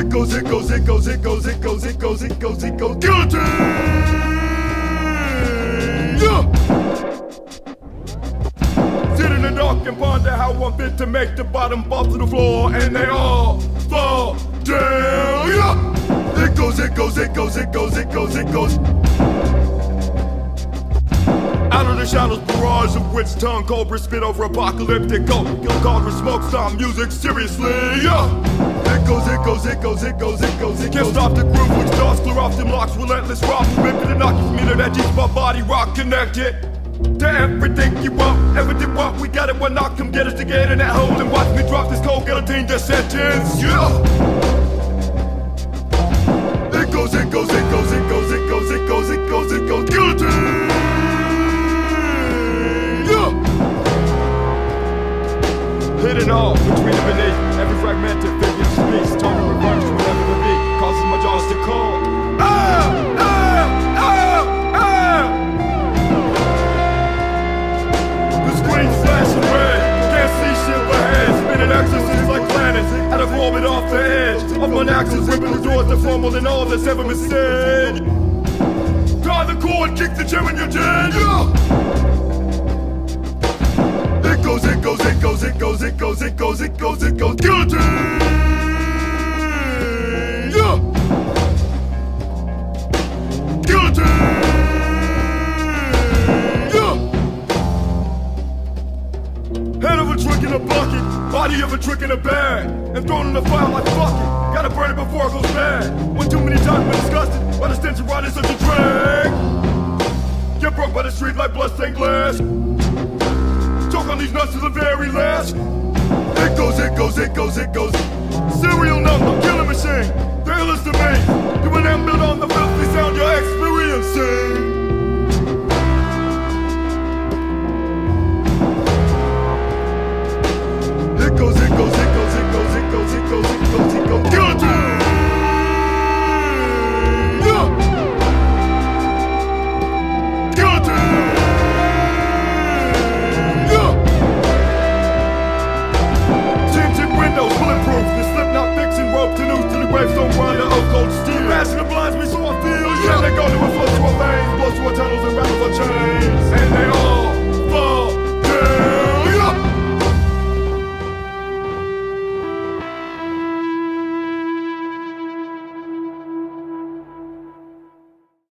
It goes, it goes, it goes, it goes, it goes, it goes, it goes, it goes. Guillotine! Yeah! Sit in the dark and ponder how one fit to make the bottom fall to the floor, and they all fall down. Yeah! It goes, it goes, it goes, it goes, it goes, it goes. Out of the shadows, barrage of witch tongue, cobra spit over apocalyptic gold. Kill cauldron smoke, stop music seriously, yeah. Goes, it goes, it goes, it goes, it goes, Can't stop the groove, which doors clear off them locks, relentless rock, ripping the knock, meter that keeps my body rock connected. To everything you want, everything what we got it, one knock, come get us to get in that hole and watch me drop this cold guillotine death sentence, yeah. It goes, it goes, it goes, it goes, it goes, it goes, it goes, it goes, guillotine! Yeah! Hidden all between and beneath every fragmented figure speaks, turning reverse whenever the beat causes my jaws to call. Ah! Ah! Ah! The screen's flashing red, can't see shit ahead, spinning exorcisms like planets, out of orbit off the edge of my axis, ripping the doors far more than all that's ever been said. Tie the cord, kick the gem in your den. Yeah! It goes, it goes, it goes, it goes, it goes, it goes, it goes, Head of a trick in a bucket, body of a trick in a bag, and thrown in the fire like fuck it. Gotta burn it before it goes bad. One too many times been disgusted by the stench of riding such a drag. Get broke by the street like bloodstained glass. Choke on these nuts to the very last. It goes, it goes, it goes, it goes. Serial number, killing machine.